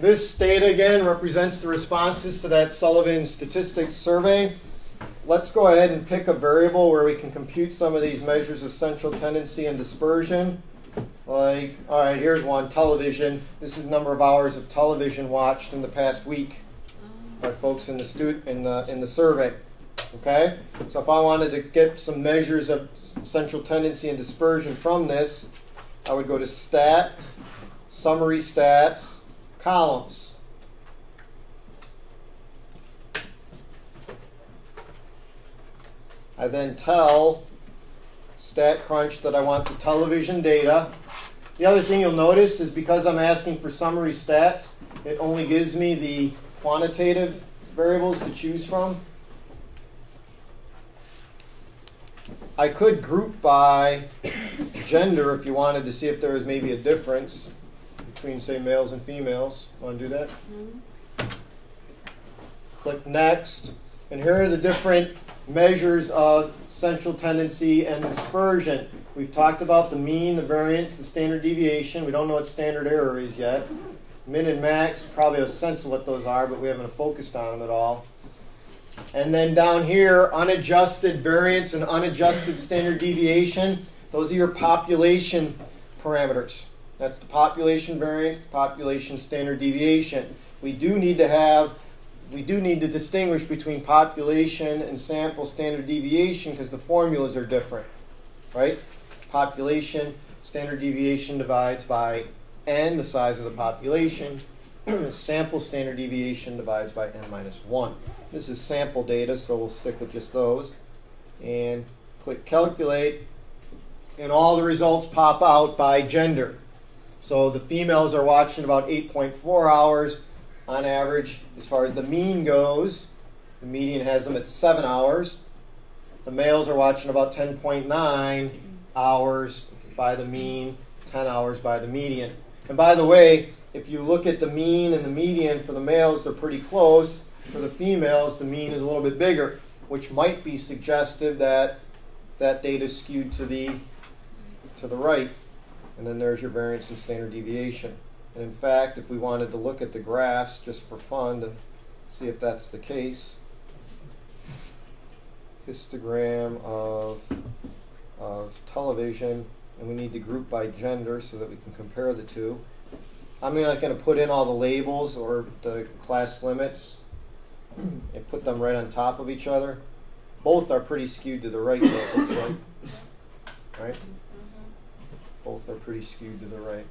This data again represents the responses to that Sullivan Statistics Survey. Let's go ahead and pick a variable where we can compute some of these measures of central tendency and dispersion. Like, all right, here's one, television. This is number of hours of television watched in the past week by folks in the stu- in the in the survey. Okay? So if I wanted to get some measures of central tendency and dispersion from this, I would go to stat, summary stats, columns. I then tell StatCrunch that I want the television data. The other thing you'll notice is because I'm asking for summary stats, it only gives me the quantitative variables to choose from. I could group by gender if you wanted to see if there was maybe a difference between, say, males and females. Want to do that? Mm-hmm. Click Next. And here are the different measures of central tendency and dispersion. We've talked about the mean, the variance, the standard deviation. We don't know what standard error is yet. Min and max, probably have a sense of what those are, but we haven't focused on them at all. And then down here, unadjusted variance and unadjusted standard deviation. Those are your population parameters. That's the population variance, the population standard deviation. We do need to have we do need to distinguish between population and sample standard deviation because the formulas are different, right? Population standard deviation divides by n, the size of the population. sample standard deviation divides by n minus 1. This is sample data, so we'll stick with just those. And click calculate, and all the results pop out by gender. So the females are watching about 8.4 hours, on average, as far as the mean goes, the median has them at seven hours. The males are watching about 10.9 hours by the mean, 10 hours by the median. And by the way, if you look at the mean and the median for the males, they're pretty close. For the females, the mean is a little bit bigger, which might be suggestive that that data is skewed to the to the right. And then there's your variance and standard deviation. And in fact, if we wanted to look at the graphs just for fun to see if that's the case, histogram of, of television, and we need to group by gender so that we can compare the two. I'm not going to put in all the labels or the class limits and put them right on top of each other. Both are pretty skewed to the right, though, it looks like. Right? Mm-hmm. Both are pretty skewed to the right.